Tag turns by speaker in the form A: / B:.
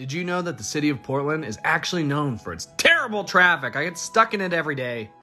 A: Did you know that the city of Portland is actually known for its terrible traffic? I get stuck in it every day.